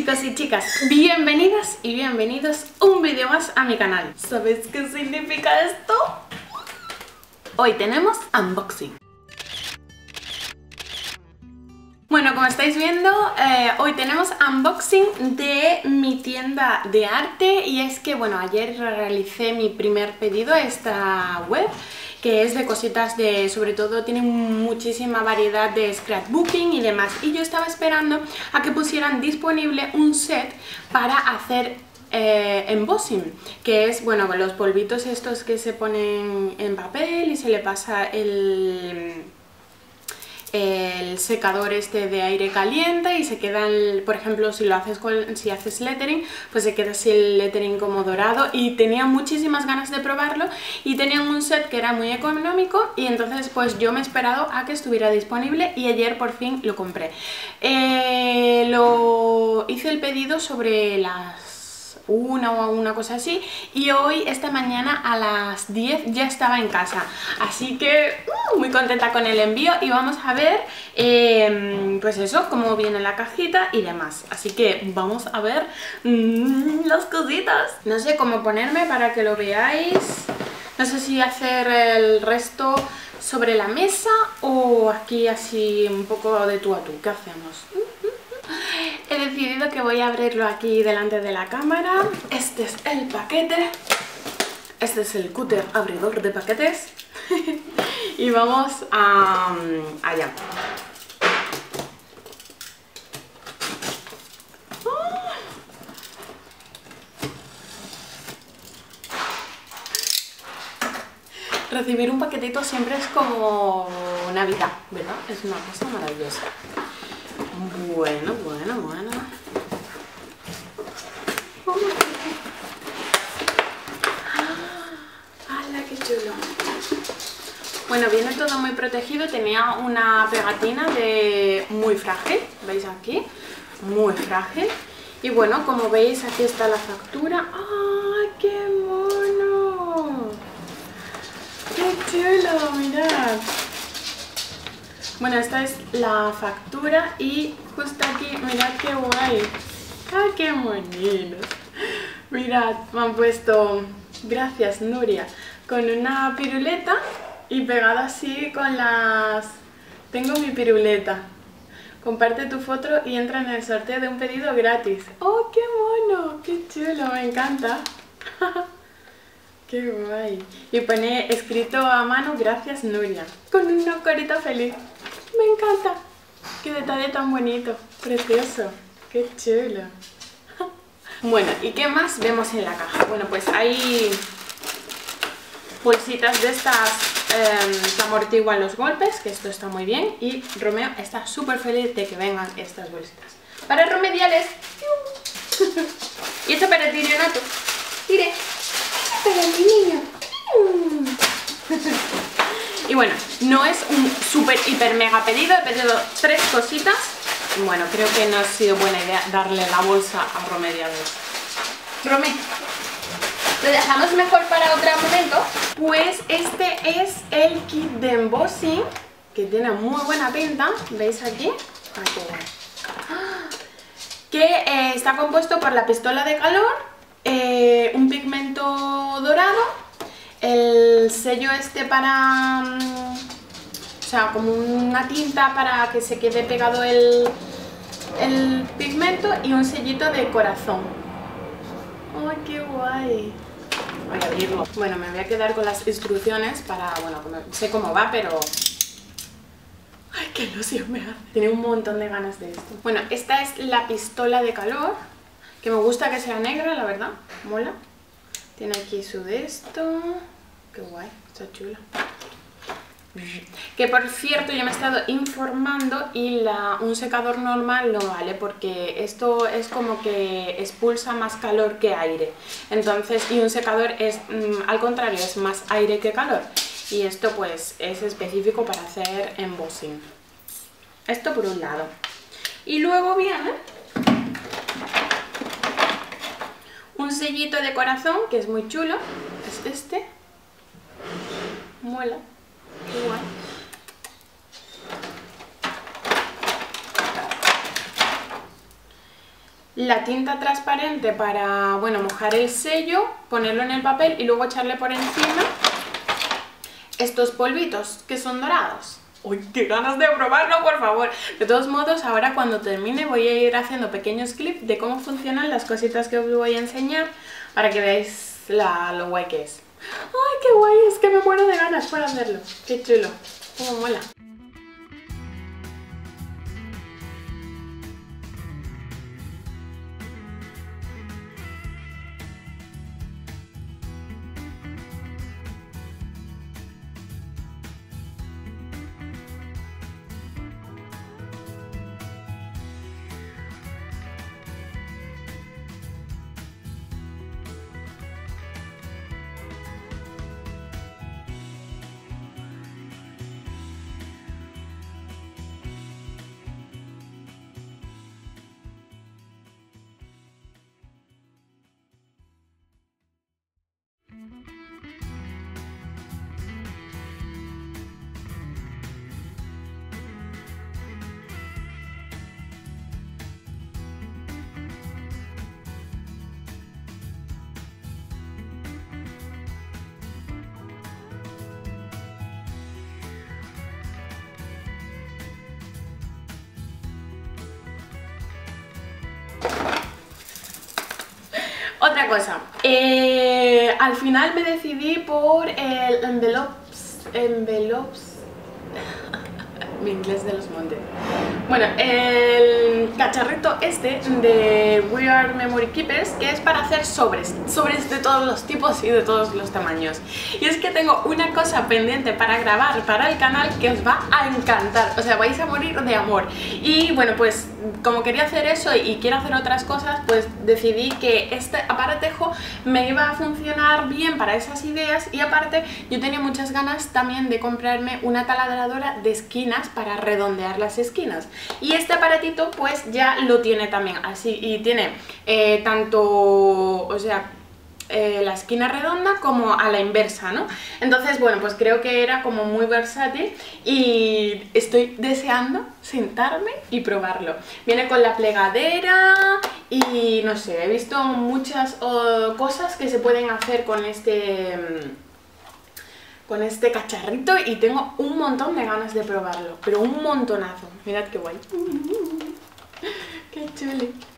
chicos y chicas, bienvenidas y bienvenidos un vídeo más a mi canal. ¿Sabéis qué significa esto? Hoy tenemos unboxing. Bueno, como estáis viendo, eh, hoy tenemos unboxing de mi tienda de arte y es que, bueno, ayer realicé mi primer pedido a esta web que es de cositas de, sobre todo tiene muchísima variedad de scrapbooking y demás. Y yo estaba esperando a que pusieran disponible un set para hacer eh, embossing, que es, bueno, los polvitos estos que se ponen en papel y se le pasa el el secador este de aire caliente y se quedan, por ejemplo, si lo haces con, si haces lettering, pues se queda así el lettering como dorado y tenía muchísimas ganas de probarlo y tenían un set que era muy económico y entonces pues yo me he esperado a que estuviera disponible y ayer por fin lo compré. Eh, lo hice el pedido sobre las una o una cosa así y hoy, esta mañana a las 10 ya estaba en casa. Así que uh, muy contenta con el envío y vamos a ver em, pues eso, cómo viene la cajita y demás. Así que vamos a ver mm, las cositas. No sé cómo ponerme para que lo veáis. No sé si hacer el resto sobre la mesa o aquí así un poco de tú a tú, ¿qué hacemos? He decidido que voy a abrirlo aquí delante de la cámara. Este es el paquete. Este es el cúter abridor de paquetes. y vamos a, allá. Recibir un paquetito siempre es como Navidad, ¿verdad? Es una cosa maravillosa. Bueno, bueno, bueno. ¡Hala, qué chulo! Bueno, viene todo muy protegido. Tenía una pegatina de muy frágil, ¿veis aquí? Muy frágil. Y bueno, como veis, aquí está la factura. ¡Ay, qué mono! ¡Qué chulo! Mirad. Bueno, esta es la factura y justo aquí, mirad qué guay. ¡Ah, qué bonitos! Mirad, me han puesto, gracias Nuria, con una piruleta y pegado así con las... Tengo mi piruleta. Comparte tu foto y entra en el sorteo de un pedido gratis. ¡Oh, qué mono! ¡Qué chulo! Me encanta. ¡Qué guay! Y pone escrito a mano, gracias Nuria, con una carita feliz. Me encanta. Qué detalle tan bonito. Precioso. Qué chulo. Bueno, ¿y qué más vemos en la caja? Bueno, pues hay bolsitas de estas eh, que amortiguan los golpes, que esto está muy bien. Y Romeo está súper feliz de que vengan estas bolsitas. Para remediales. y esto para ti, Renato. Tire. Para mi niño. Y bueno, no es un super hiper mega pedido, he pedido tres cositas. Bueno, creo que no ha sido buena idea darle la bolsa a Romediador. Rome, ¿lo dejamos mejor para otro momento? Pues este es el kit de embossing, que tiene muy buena pinta, ¿veis aquí? Que eh, está compuesto por la pistola de calor, eh, un pigmento dorado el sello este para... Mm, o sea, como una tinta para que se quede pegado el, el pigmento y un sellito de corazón. ¡Ay, qué guay! Voy a abrirlo. Bueno, me voy a quedar con las instrucciones para... Bueno, sé cómo va, pero... ¡Ay, qué ilusión me hace! Tiene un montón de ganas de esto. Bueno, esta es la pistola de calor, que me gusta que sea negra, la verdad. Mola. Tiene aquí su de esto. Qué guay, está chula. Que por cierto yo me he estado informando y un secador normal no vale porque esto es como que expulsa más calor que aire. Entonces, y un secador es mm, al contrario, es más aire que calor. Y esto pues es específico para hacer embossing. Esto por un lado. Y luego viene un sellito de corazón que es muy chulo, es este, muela, igual. la tinta transparente para, bueno, mojar el sello, ponerlo en el papel y luego echarle por encima estos polvitos que son dorados. ¡Uy, qué ganas de probarlo, por favor! De todos modos, ahora cuando termine voy a ir haciendo pequeños clips de cómo funcionan las cositas que os voy a enseñar para que veáis la, lo guay que es. ¡Ay, qué guay! Es que me muero de ganas por hacerlo. ¡Qué chulo! ¡Cómo mola! Otra cosa, eh, al final me decidí por el envelopes, envelopes, mi inglés de los montes. Bueno, el cacharrito este de We Are Memory Keepers que es para hacer sobres, sobres de todos los tipos y de todos los tamaños. Y es que tengo una cosa pendiente para grabar para el canal que os va a encantar, o sea, vais a morir de amor. Y bueno, pues como quería hacer eso y quiero hacer otras cosas, pues decidí que este aparatejo me iba a funcionar bien para esas ideas y aparte yo tenía muchas ganas también de comprarme una taladradora de esquinas para redondear las esquinas. Y este aparatito pues ya lo tiene también así y tiene eh, tanto, o sea, eh, la esquina redonda como a la inversa, ¿no? Entonces, bueno, pues creo que era como muy versátil y estoy deseando sentarme y probarlo. Viene con la plegadera y no sé, he visto muchas cosas que se pueden hacer con este con este cacharrito y tengo un montón de ganas de probarlo, pero un montonazo. Mirad qué guay. Qué chulo.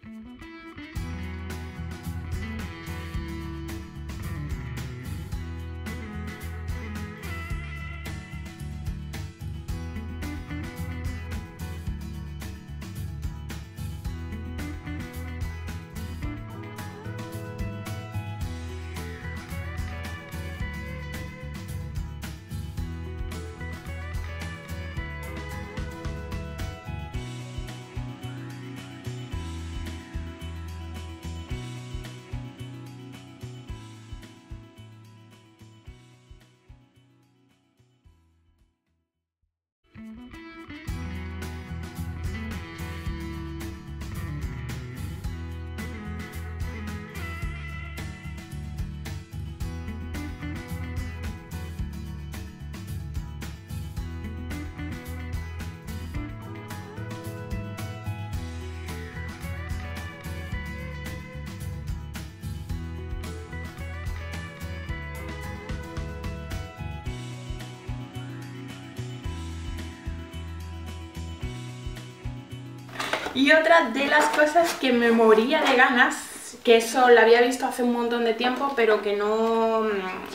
Y otra de las cosas que me moría de ganas, que eso lo había visto hace un montón de tiempo, pero que no,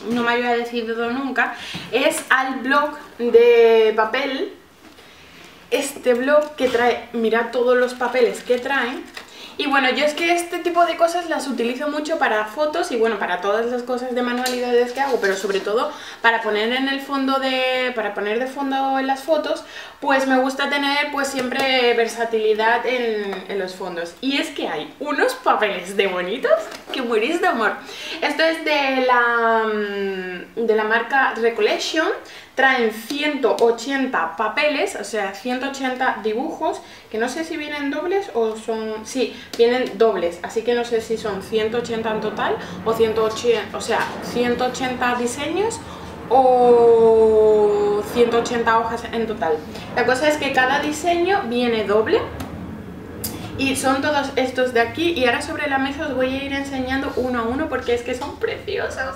no me había decidido nunca, es al blog de papel. Este blog que trae, mirad todos los papeles que trae, y bueno, yo es que este tipo de cosas las utilizo mucho para fotos y bueno, para todas las cosas de manualidades que hago, pero sobre todo para poner en el fondo de, para poner de fondo en las fotos, pues me gusta tener pues siempre versatilidad en, en los fondos. Y es que hay unos papeles de bonitos que murís de amor. Esto es de la, mm, de la marca Recollection traen 180 papeles, o sea, 180 dibujos, que no sé si vienen dobles o son... Sí, vienen dobles, así que no sé si son 180 en total o 180, o sea, 180 diseños o 180 hojas en total. La cosa es que cada diseño viene doble Y son todos estos de aquí y ahora sobre la mesa os voy a ir enseñando uno a uno porque es que son preciosos.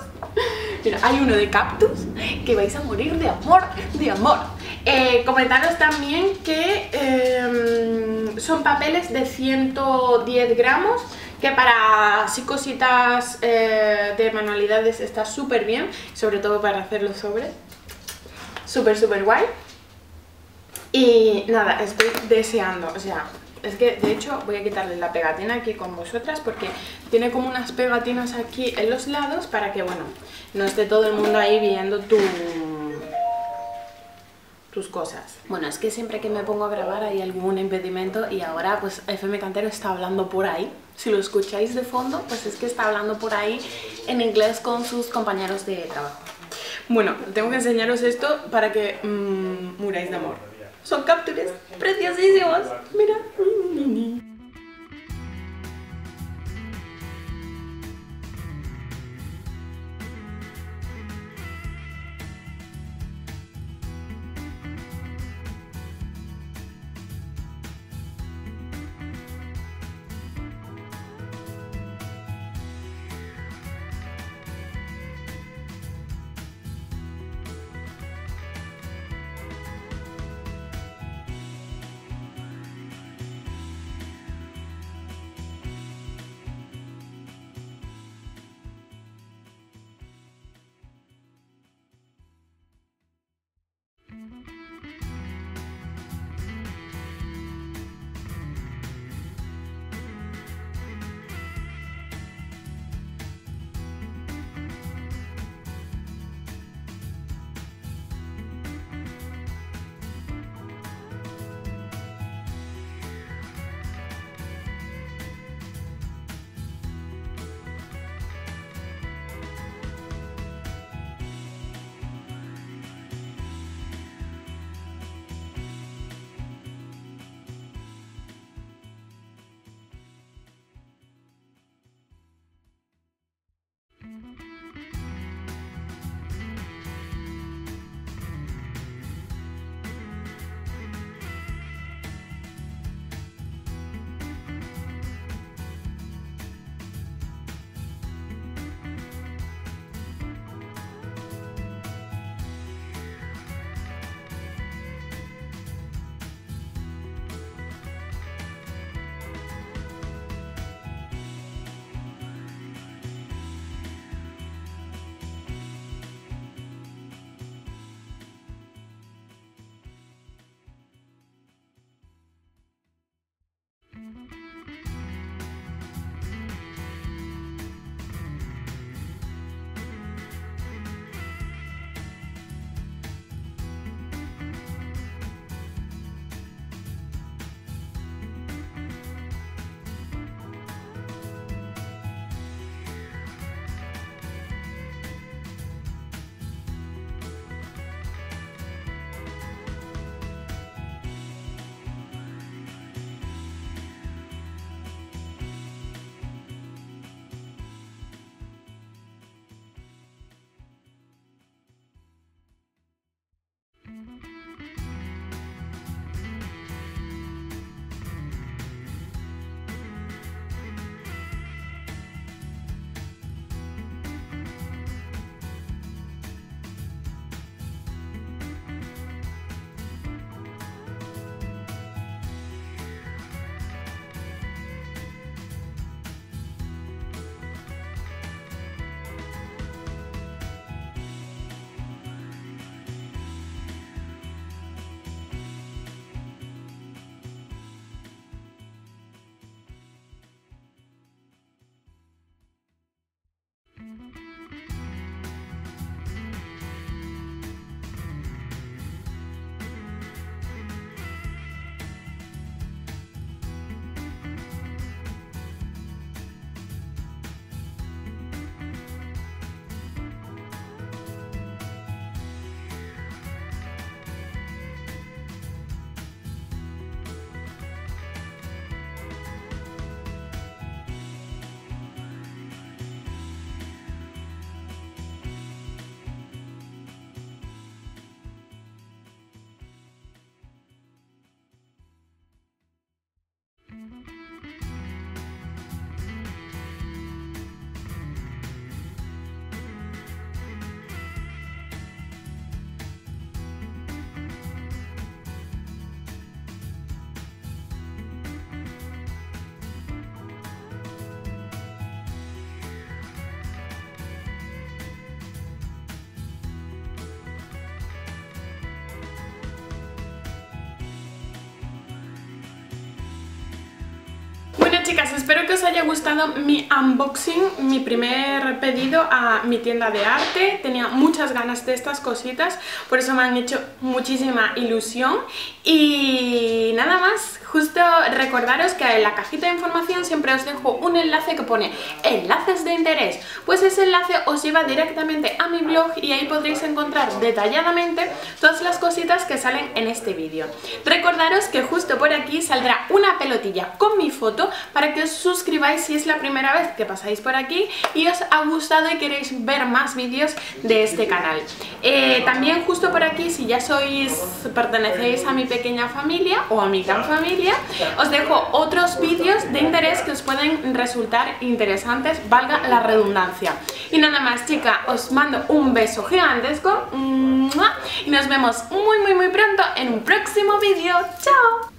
Mira, hay uno de cactus que vais a morir de amor, de amor. Eh, comentaros también que em, son papeles de 110 gramos que para así cositas eh, de manualidades está súper bien, sobre todo para hacer los sobres. Súper, súper guay. Y nada, estoy deseando, o sea, es que de hecho voy a quitarle la pegatina aquí con vosotras porque tiene como unas pegatinas aquí en los lados para que, bueno, no esté todo el mundo ahí viendo tu, tus cosas. Bueno, es que siempre que me pongo a grabar hay algún impedimento y ahora pues FM Cantero está hablando por ahí. Si lo escucháis de fondo, pues es que está hablando por ahí en inglés con sus compañeros de trabajo. Bueno, tengo que enseñaros esto para que mmm, muráis de amor. Son capturas preciosísimos. Mira. Espero que os haya gustado mi unboxing, mi primer pedido a mi tienda de arte. Tenía muchas ganas de estas cositas, por eso me han hecho muchísima ilusión. Y nada más, justo recordaros que en la cajita de información siempre os dejo un enlace que pone enlaces de interés. Pues ese enlace os lleva directamente a mi blog y ahí podréis encontrar detalladamente todas las cositas que salen en este vídeo. Recordaros que justo por aquí saldrá una pelotilla con mi foto para que os suscribáis si es la primera vez que pasáis por aquí y os ha gustado y queréis ver más vídeos de este canal. Eh, también justo por aquí, si ya sois, pertenecéis a mi pequeña familia o a mi gran familia, os dejo otros vídeos de interés que os pueden resultar interesantes, valga la redundancia. Y nada más, chica, os mando un beso gigantesco y nos vemos muy muy muy pronto en un próximo vídeo. ¡Chao!